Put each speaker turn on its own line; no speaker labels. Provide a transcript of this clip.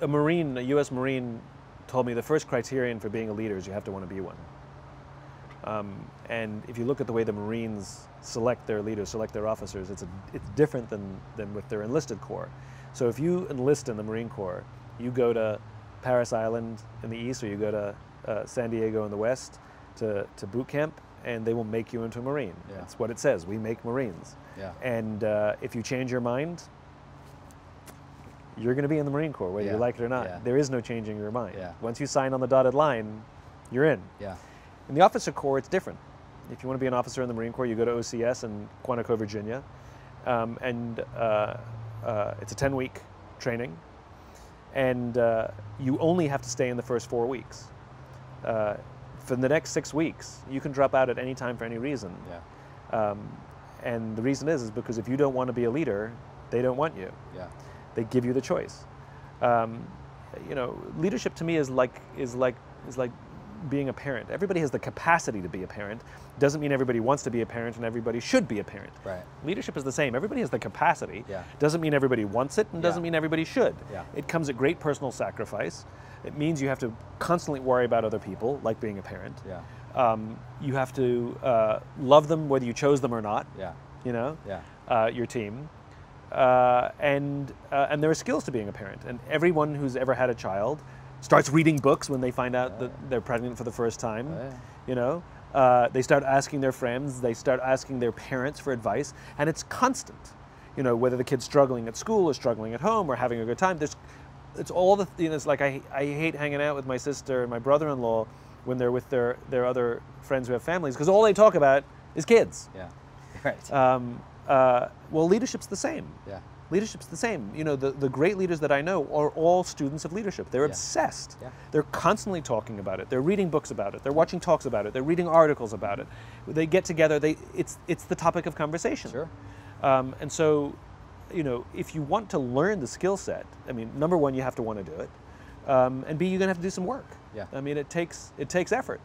A Marine, a U.S. Marine, told me the first criterion for being a leader is you have to want to be one. Um, and if you look at the way the Marines select their leaders, select their officers, it's, a, it's different than, than with their enlisted corps. So if you enlist in the Marine Corps, you go to Parris Island in the east or you go to uh, San Diego in the west to, to boot camp and they will make you into a Marine.
Yeah.
That's what it says. We make Marines.
Yeah.
And uh, if you change your mind, you're going to be in the Marine Corps, whether
Yeah.
you like it or not.
Yeah.
There is no changing your mind.
Yeah.
Once you sign on the dotted line, you're in.
Yeah.
In the officer corps, it's different. If you want to be an officer in the Marine Corps, you go to OCS in Quantico, Virginia, um, and uh, uh, it's a 10-week training, and uh, you only have to stay in the first four weeks. Uh, for the next six weeks, you can drop out at any time for any reason.
Yeah.
Um, and the reason is, is because if you don't want to be a leader, they don't want you.
Yeah.
They give you the choice. Um, you know, leadership to me is like is like is like being a parent. Everybody has the capacity to be a parent. Doesn't mean everybody wants to be a parent and everybody should be a parent.
Right.
Leadership is the same. Everybody has the capacity.
Yeah.
Doesn't mean everybody wants it and doesn't mean everybody should.
Yeah.
It comes at great personal sacrifice. It means you have to constantly worry about other people, like being a parent.
Yeah.
Um, you have to uh, love them whether you chose them or not.
Yeah.
You know
Yeah.
uh, your team. Uh, and, uh, and there are skills to being a parent. And everyone who's ever had a child starts reading books when they find out that they're pregnant for the first time.
Oh, yeah.
You know, uh, they start asking their friends, they start asking their parents for advice, and it's constant. You know, whether the kid's struggling at school or struggling at home or having a good time. There's, it's all the, you know, it's like I, I hate hanging out with my sister and my brother-in-law when they're with their, their other friends who have families, because all they talk about is kids.
Yeah. Right.
Um, uh, well, leadership's the same.
yeah.
Leadership's the same. You know, the, the great leaders that I know are all students of leadership. They're
Yeah.
obsessed.
Yeah.
They're constantly talking about it. They're reading books about it. They're watching talks about it. They're reading articles about it. They get together. They, it's, it's the topic of conversation.
Sure.
Um, and so, you know, if you want to learn the skill set, I mean, number one, you have to want to do it. Um, and B, you're going to have to do some work.
Yeah.
I mean, it takes, it takes effort.